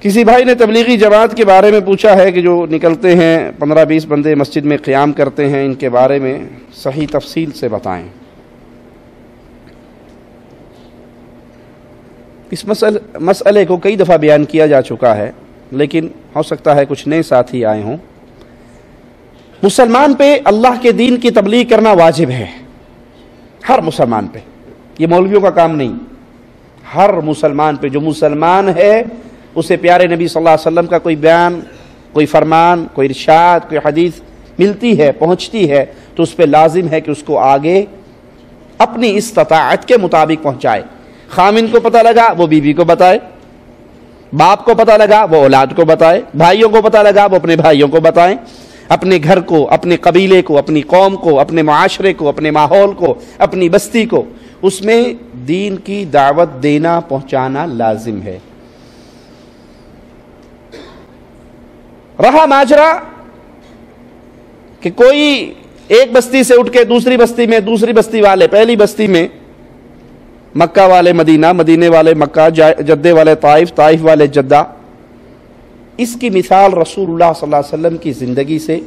کسی بھائی نے تبلیغی جماعت کے بارے میں پوچھا ہے کہ جو نکلتے ہیں پندرہ بیس بندے مسجد میں قیام کرتے ہیں، ان کے بارے میں صحیح تفصیل سے بتائیں۔ اس مسئلے مسئلے کو کئی دفعہ بیان کیا جا چکا ہے، لیکن ہو سکتا ہے کچھ نئے ساتھی آئے ہوں۔ مسلمان پہ اللہ کے دین کی تبلیغ کرنا واجب ہے۔ ہر مسلمان پہ۔ یہ مولویوں کا کام نہیں۔ ہر مسلمان پہ جو مسلمان ہے اسے پیارے نبی صلی اللہ علیہ وسلم کا کوئی بیان، کوئی فرمان، کوئی ارشاد، کوئی حدیث ملتی ہے، پہنچتی ہے تو اس پہ لازم ہے کہ اس کو آگے اپنی استطاعت کے مطابق پہنچائے۔ خامن کو پتہ لگا، وہ بیوی کو بتائے۔ باپ کو پتہ لگا، وہ اولاد کو بتائے۔ بھائیوں کو پتہ لگا، وہ اپنے بھائیوں کو بتائیں اپنے گھر کو، اپنے قبیلے کو، اپنی قوم کو، اپنے معاشرے کو، اپنے ماحول کو، اپنی بستی کو۔ اس میں دین کی دعوت دینا، پہنچانا لازم ہے۔ رہا ماجرا کہ کوئی ایک بستی سے اٹھ کے دوسری بستی میں، دوسری بستی والے، پہلی بستی میں مکہ والے مدینہ، مدینے والے مکہ جدے والے طائف طائف والے جدہ، اس کی مثال رسول اللہ صلی اللہ علیہ وسلم کی زندگی سے،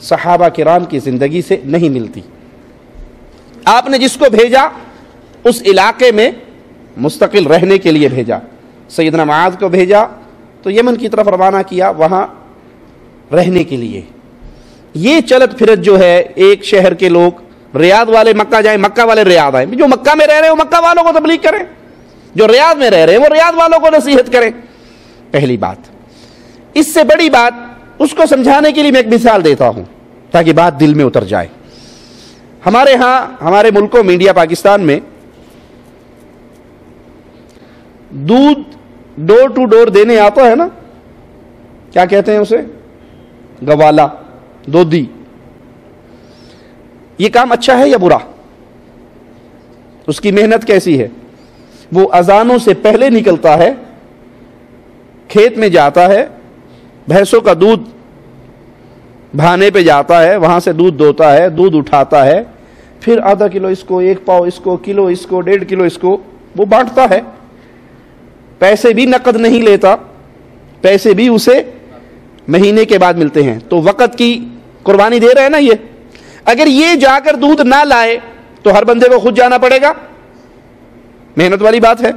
صحابہ کرام کی زندگی سے نہیں ملتی۔ آپ نے جس کو بھیجا، اس علاقے میں مستقل رہنے کے لیے بھیجا۔ سیدنا معاذ کو بھیجا، تو یمن کی طرف روانہ کیا، وہاں رہنے کے لیے۔ یہ چلت پھرت جو ہے، ایک شہر کے لوگ ریاض والے مکہ جائیں، مکہ والے ریاض آئیں۔ جو مکہ میں رہ رہے ہیں، وہ مکہ والوں کو تبلیغ کریں۔ جو ریاض میں رہ رہے ہیں، وہ ریاض والوں کو نصیحت کریں۔ پہلی بات۔ اس سے بڑی بات، اس کو سمجھانے کے لیے میں ایک مثال دیتا ہوں، تاکہ بات دل میں اتر جائے۔ ہمارے ہاں ہمارے ملکوں میں، انڈیا، پاکستان میں دودھ ڈور ٹو ڈور دینے آتا ہے نا؟ کیا کہتے ہیں اسے؟ گوالا، دودھی۔ یہ کام اچھا ہے یا برا؟ اس کی محنت کیسی ہے؟ وہ اذانوں سے پہلے نکلتا ہے، کھیت میں جاتا ہے، بھینسوں کا دودھ بھانے پہ جاتا ہے، وہاں سے دودھ دوتا ہے، دودھ اٹھاتا ہے، پھر آدھا کلو اس کو، ایک پاؤ اس کو، کلو اس کو، ڈیڑھ کلو اس کو، وہ بانٹتا ہے۔ پیسے بھی نقد نہیں لیتا، پیسے بھی اسے مہینے کے بعد ملتے ہیں۔ تو وقت کی قربانی دے رہے ہیں نا یہ۔ اگر یہ جا کر دودھ نہ لائے تو ہر بندے کو خود جانا پڑے گا۔ محنت والی بات ہے۔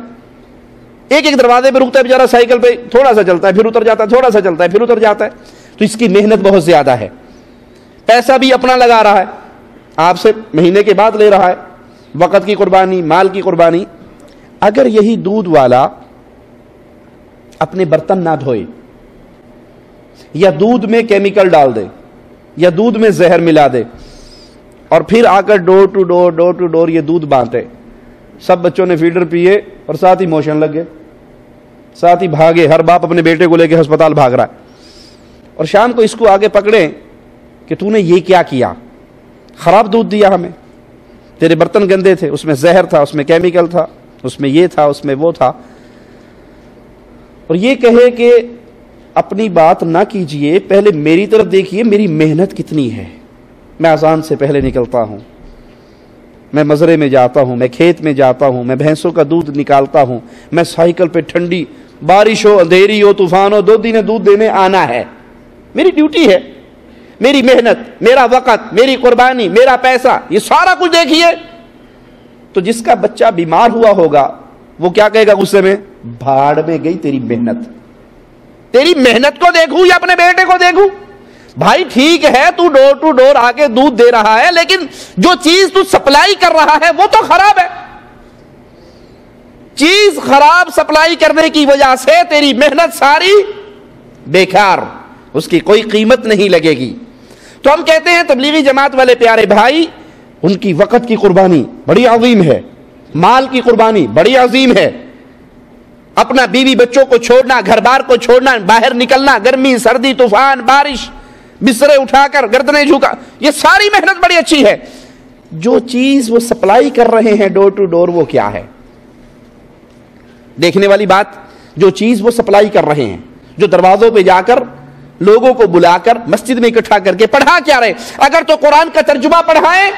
ایک ایک دروازے پہ رکتا ہے بیچارہ، سائیکل پہ تھوڑا سا چلتا ہے، پھر اتر جاتا ہے، تھوڑا سا چلتا ہے، پھر اتر جاتا ہے۔ تو اس کی محنت بہت زیادہ ہے۔ پیسہ بھی اپنا لگا رہا ہے۔ آپ سے مہینے کے بعد لے رہا ہے۔ وقت کی قربانی، مال کی قربانی۔ اگر یہی دودھ والا اپنے برتن نہ دھوئے یا دودھ میں کیمیکل ڈال دے، یا دودھ میں زہر ملا دے۔ اور پھر آ کر ڈور to door door to door یہ دودھ بانٹے سب بچوں نے فیڈر پیے اور ساتھ ہی موشن لگ گئے۔ ساتھ ہی بھاگے، ہر باپ اپنے بیٹے کو لے کے ہسپتال بھاگ رہا ہے۔ اور شام کو اس کو آگے پکڑے کہ تو نے یہ کیا کیا؟ خراب دودھ دیا ہمیں۔ تیرے برتن گندے تھے، اس میں زہر تھا، اس میں کیمیکل تھا، اس میں یہ تھا، اس میں وہ تھا۔ اور یہ کہے کہ اپنی بات نہ کیجیے، پہلے میری طرف دیکھیے میری محنت کتنی ہے۔ میں آسان سے پہلے نکلتا ہوں۔ میں مزرے میں جاتا ہوں، میں کھیت میں جاتا ہوں، میں بھینسوں کا دودھ نکالتا ہوں۔ میں سائیکل پہ ٹھنڈی بارش ہو، اندھیری ہو، طوفان ہو، دو دن دودھ دینے آنا ہے۔ میری ڈیوٹی ہے۔ میری محنت، میرا وقت، میری قربانی، میرا پیسہ، یہ سارا کچھ دیکھیے تو جس کا بچہ بیمار ہوا ہوگا، وہ کیا کہے گا غصے میں؟ بھاڑ میں گئی تیری محنت۔ تیری محنت کو دیکھوں یا اپنے بیٹے کو دیکھوں؟ بھائی ٹھیک ہے، تو ڈور ٹو ڈور آ کے دودھ دے رہا ہے، لیکن جو چیز تو سپلائی کر رہا ہے وہ تو خراب ہے۔ چیز خراب سپلائی کرنے کی وجہ سے تیری محنت ساری بیکار، اس کی کوئی قیمت نہیں لگے گی۔ تو ہم کہتے ہیں، تبلیغی جماعت والے پیارے بھائی، ان کی وقت کی قربانی بڑی عظیم ہے۔ مال کی قربانی بڑی عظیم ہے۔ اپنا بیوی بچوں کو چھوڑنا گھر بار کو چھوڑنا، باہر نکلنا، گرمی، سردی، طوفان، بارش بسرے اٹھا کر گردنے جھکا۔ یہ ساری محنت بڑی اچھی ہے۔ جو چیز وہ سپلائی کر رہے ہیں ڈور ٹو ڈور، وہ کیا ہے؟ دیکھنے والی بات، جو چیز وہ سپلائی کر رہے ہیں، جو دروازوں پہ جا کر، لوگوں کو بلا کر، مسجد میں اکٹھا کر کے پڑھا کیا رہے۔ اگر تو قرآن کا ترجمہ پڑھائیں،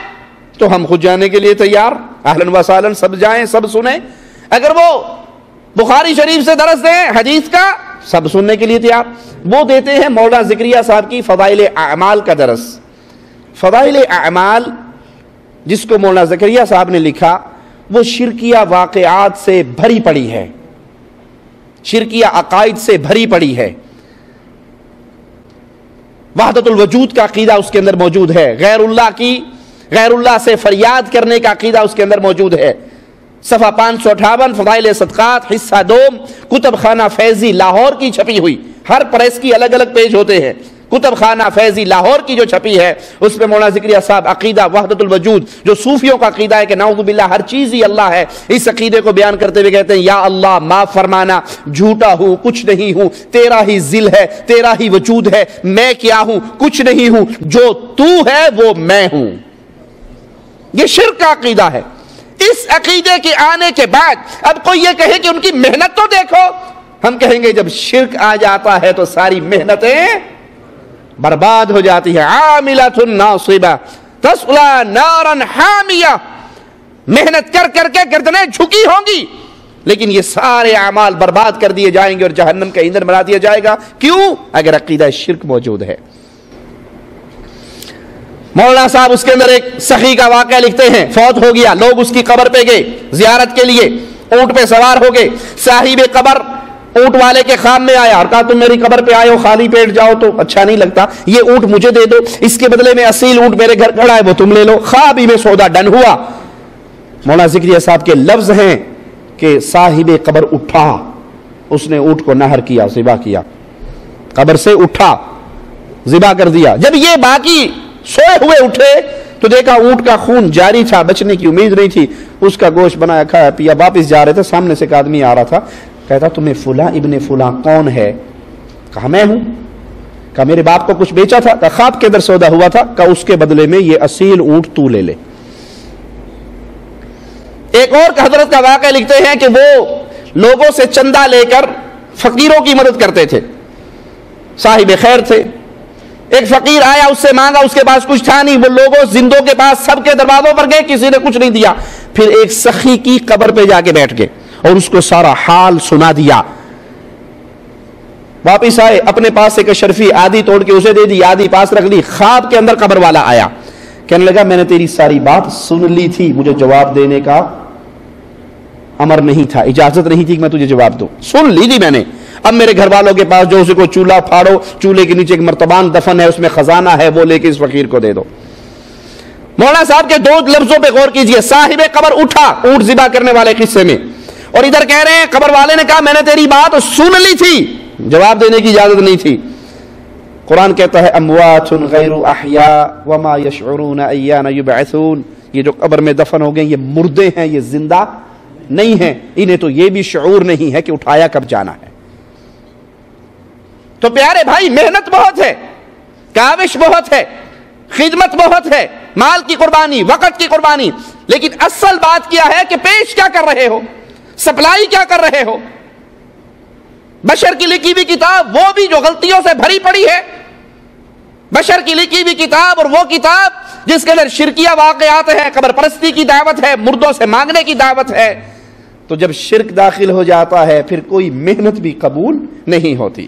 تو ہم خود جانے کے لیے تیار۔ اہلن و سالن سب جائیں، سب سنیں۔ اگر وہ بخاری شریف سے درس دیں، حدیث کا سب سننے کے لیے تیار۔ وہ دیتے ہیں مولانا ذکریہ صاحب کی فضائل اعمال کا درس۔ فضائل اعمال، جس کو مولانا ذکریہ صاحب نے لکھا، وہ شرکیہ واقعات سے بھری پڑی ہے۔ شرکیہ عقائد سے بھری پڑی ہے۔ وحدت الوجود کا عقیدہ اس کے اندر موجود ہے۔ غیر اللہ کی، غیر اللہ سے فریاد کرنے کا عقیدہ اس کے اندر موجود ہے۔ صفحہ پانچ سو اٹھاون فضائل صدقات، حصہ دوم کتب خانہ فیضی لاہور کی چھپی ہوئی۔ ہر پریس کی الگ الگ پیج ہوتے ہیں۔ کتب خانہ فیضی لاہور کی جو چھپی ہے، اس پہ مولانا ذکریہ صاحب عقیدہ وحدت الوجود، جو صوفیوں کا عقیدہ ہے کہ نعوذ باللہ ہر چیز ہی اللہ ہے، اس عقیدے کو بیان کرتے ہوئے کہتے ہیں، یا اللہ، معاف فرمانا، جھوٹا ہوں، کچھ نہیں ہوں، تیرا ہی ذل ہے، تیرا ہی وجود ہے، میں کیا ہوں، کچھ نہیں ہوں، جو تو ہے وہ میں ہوں۔ یہ شرک کا عقیدہ ہے۔ اس عقیدے کے آنے کے بعد اب کوئی یہ کہے کہ ان کی محنت تو دیکھو۔ ہم کہیں گے جب شرک آ جاتا ہے تو ساری محنتیں برباد ہو جاتی ہے عاملت ناصبہ تسلا نارن حامیہ۔ محنت کر کر کے گردنیں جھکی ہوں گی۔ لیکن یہ سارے اعمال برباد کر دیے جائیں گے اور جہنم کا ایندھن بنا دیا جائے گا۔ کیوں؟ اگر عقیدہ شرک موجود ہے۔ مولانا صاحب، اس کے اندر ایک سخی کا واقعہ لکھتے ہیں۔ فوت ہو گیا، لوگ اس کی قبر پہ گئے، زیارت کے لیے اونٹ پہ سوار ہو گئے۔ صاحب قبر اونٹ والے کے خام میں آیا اور کہا، تم میری قبر پہ آئے ہو، خالی پیٹ جاؤ تو اچھا نہیں لگتا۔ یہ اونٹ مجھے دے دو۔ اس کے بدلے میں اصیل اونٹ میرے گھر کھڑا ہے، وہ تم لے لو۔ خواب ہی میں سودا ڈن ہوا۔ مولانا ذکریہ صاحب کے لفظ ہیں کہ صاحب قبر اٹھا۔ اس نے اونٹ کو نہر کیا، ذبح کیا۔ قبر سے اٹھا، ذبح کر دیا۔ جب یہ باقی سوئے ہوئے اٹھے تو دیکھا اونٹ کا خون جاری تھا، بچنے کی امید نہیں تھی۔ اس کا گوشت بنایا، کھایا، پیا، واپس جا رہے تھے۔ سامنے سے ایک آدمی آ رہا تھا، کہتا، تمہیں فلاں ابن فلاں کون ہے؟ کہا، میں ہوں۔ کہا، میرے باپ کو کچھ بیچا تھا۔ کہا، خواب کے اندر سودا ہوا تھا۔ کہا، اس کے بدلے میں یہ اصیل اونٹ تو لے لے۔ ایک اور حضرت کا واقعہ لکھتے ہیں کہ وہ لوگوں سے چندہ لے کر فقیروں کی مدد کرتے تھے۔ صاحب خیر تھے۔ ایک فقیر آیا، اس سے مانگا، اس کے پاس کچھ تھا نہیں، وہ لوگوں، زندوں کے پاس، سب کے دروازوں پر گئے، کسی نے کچھ نہیں دیا۔ پھر ایک سخی کی قبر پہ جا کے بیٹھ گئے اور اس کو سارا حال سنا دیا۔ واپس آئے، اپنے پاس سے شرفی آدھی توڑ کے اسے دے دی آدھی پاس رکھ لی، خواب کے اندر قبر والا آیا۔ کہنے لگا، میں نے تیری ساری بات سن لی تھی، مجھے جواب دینے کا امر نہیں تھا، اجازت نہیں تھی کہ میں تجھے جواب دوں۔ سن لی تھی میں نے۔ اب میرے گھر والوں کے پاس جو اسے کو چولہا پھاڑو، چولہے کے نیچے ایک مرتبان دفن ہے، اس میں خزانہ ہے، وہ لے کے اس فقیر کو دے دو۔ مولانا صاحب کے دو لفظوں پہ غور کیجیے۔ صاحب قبر اٹھا، اونٹ ذبح کرنے والے قصے میں۔ اور ادھر کہہ رہے ہیں، قبر والے نے کہا، میں نے تیری بات سن لی تھی۔ جواب دینے کی اجازت نہیں تھی۔ قرآن کہتا ہے، اموات غیر احیاء وما یشعرون ایان یبعثون۔ یہ جو قبر میں دفن ہو گئے، یہ مردے ہیں، یہ زندہ نہیں ہیں۔ انہیں تو یہ بھی شعور نہیں ہے کہ اٹھایا کب جانا ہے۔ تو پیارے بھائی، محنت بہت ہے، کاوش بہت ہے، خدمت بہت ہے، مال کی قربانی، وقت کی قربانی، لیکن اصل بات کیا ہے کہ پیش کیا کر رہے ہو؟ سپلائی کیا کر رہے ہو؟ بشر کی لکھی ہوئی کتاب وہ بھی جو غلطیوں سے بھری پڑی ہے۔ بشر کی لکھی ہوئی کتاب اور وہ کتاب جس کے اندر شرکیہ واقعات ہے قبر پرستی کی دعوت ہے، مردوں سے مانگنے کی دعوت ہے، تو جب شرک داخل ہو جاتا ہے، پھر کوئی محنت بھی قبول نہیں ہوتی۔